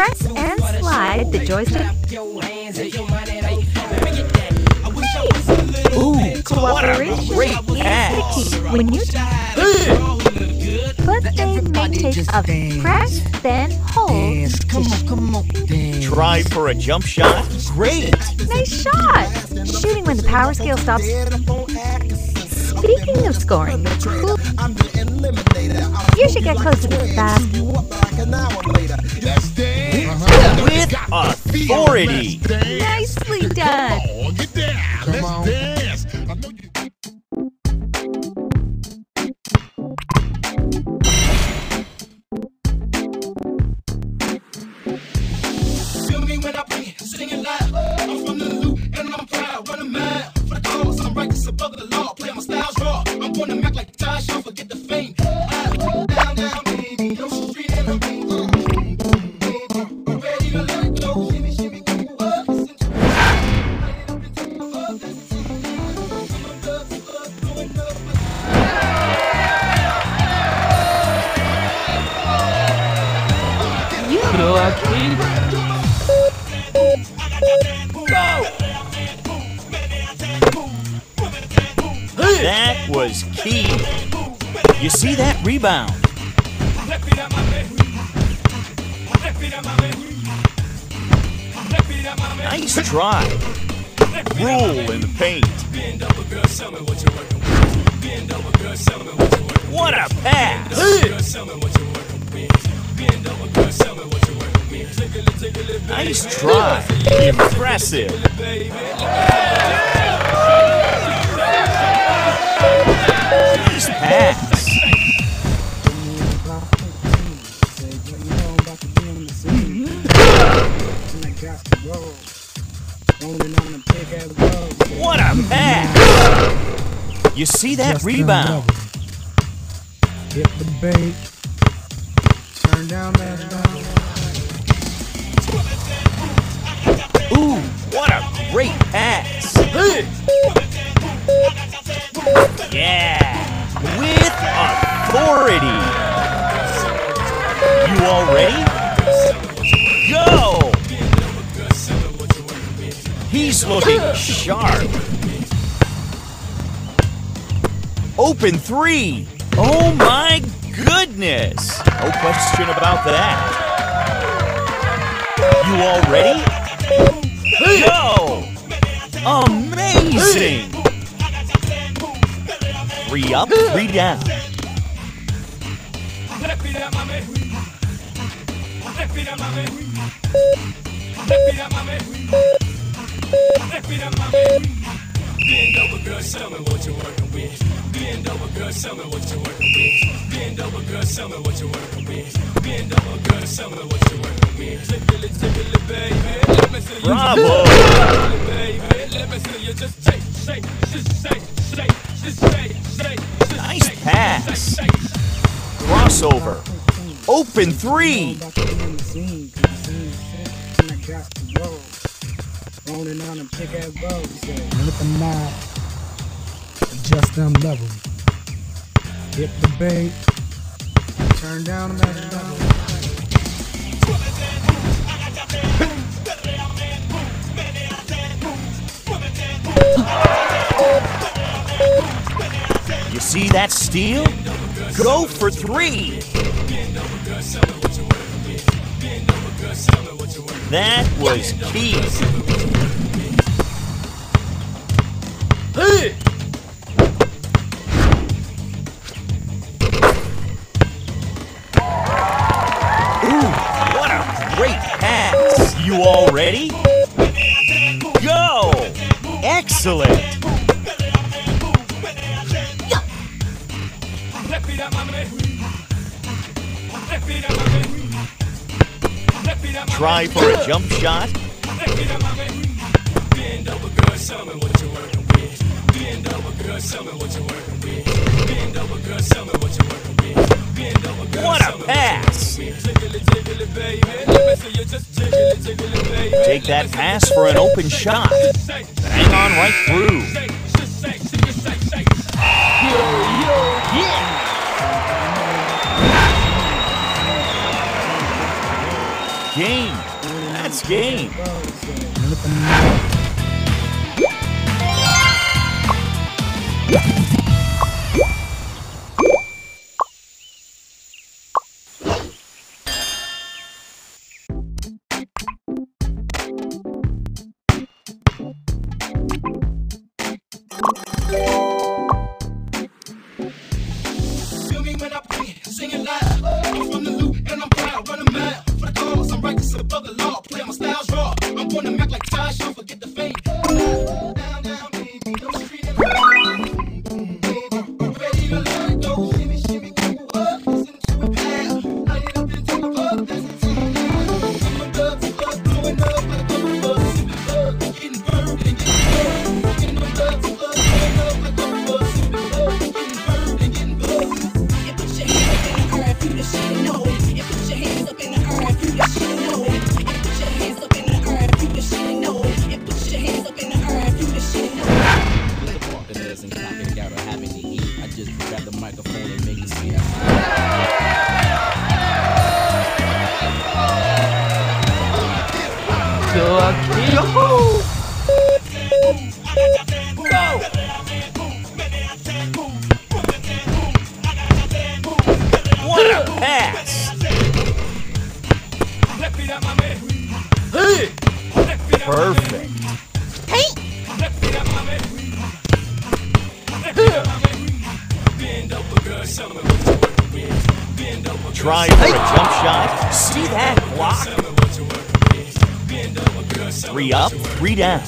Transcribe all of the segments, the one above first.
Press and slide the joystick. Ooh, what Cooperation great is the key. When you put the make take of press, then hold. to Try for a jump shot. Great. Nice shot! Shooting when the power scale stops. Speaking of scoring, you should get close to the basket. With authority. Nicely done! Come on. Feel me when I be singing loud. I'm from the loop and I'm proud. Running mad for the cause. I'm righteous above the law. Play my styles You see that rebound? Nice try. Rule in the paint. What a pass! Nice try. Impressive. You see that rebound? Hit the bait. Turn down that down. Open three. Oh my goodness! No question about that. You all ready? Go! Amazing! Three up, three down. What you're working with. Bend over, girl, show me what you're working with. Bend over, girl, show me what you're working with. Bend over, girl, show me what you're working with. Tickle it, tickle it, baby. Let me see you Bravo! tickle baby. Let me see you just shake, shake, just shake, shake, just shake, shake, Nice pass. just shake, shake. Crossover. Open three. Rolling on them thick ass balls. With the knob. Just them level. Hit the bait. Turn down that down. You see that steal? Go for three. That was key. Ready? Go! Excellent. Try for a jump shot. Bend over, girl, what a pass! Take that pass for an open shot. Hang on right through. Game. That's game. See that block? Three up, three down.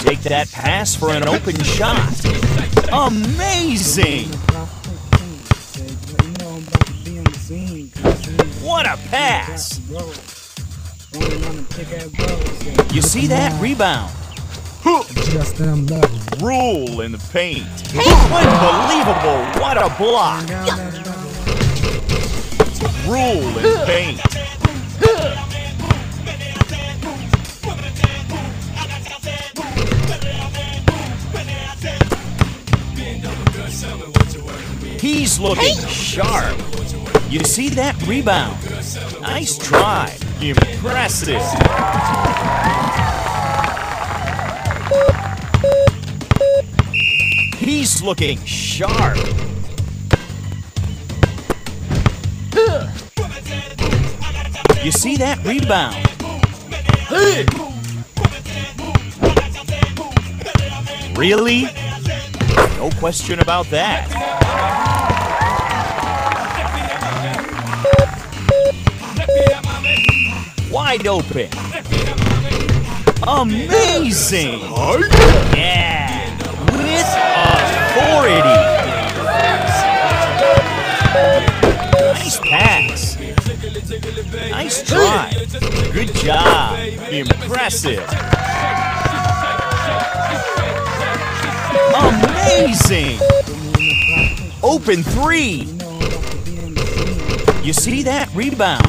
Take that pass for an open shot. Amazing! What a pass! You see that rebound? Just them levels. Rule in the paint. Unbelievable! What a block! Down that level. Rule in the paint. He's looking sharp. You see that rebound? Nice try. Impressive. Looking sharp. You see that rebound? Really? No question about that. Wide open. Amazing. Yeah. Impressive. Amazing. Open three. You see that rebound?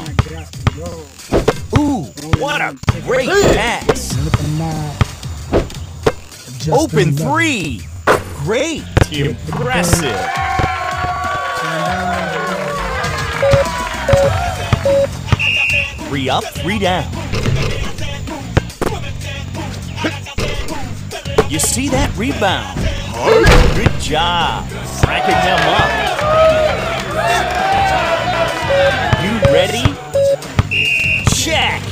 Ooh, what a great pass. Open three. Great. Impressive. Three up, three down. You see that rebound? Good job. Racking them up. You ready? Check.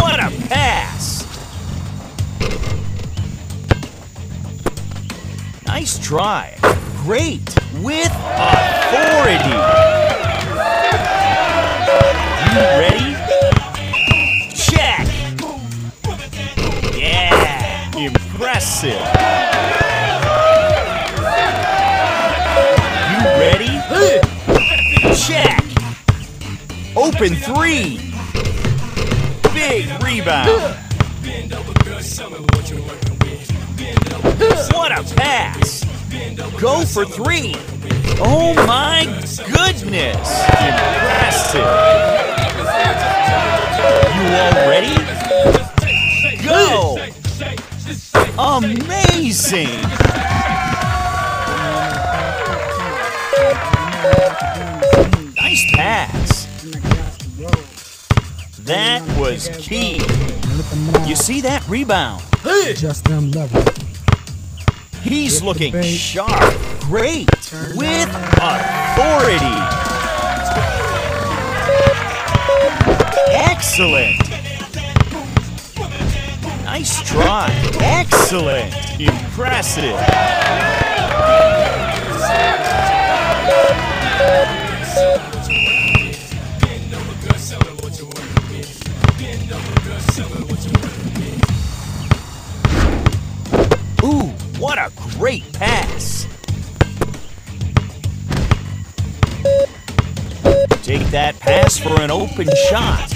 What a pass. Nice try. Great. With authority. Impressive. You ready? Check. Open three. Big rebound. What a pass. Go for three. Oh my goodness. Impressive. You all ready? Amazing! Nice pass. That was key. You see that rebound? Just them level. He's looking sharp. Great. With authority. Excellent. Nice try. Excellent. Impressive. Ooh, what a great pass. Take that pass for an open shot.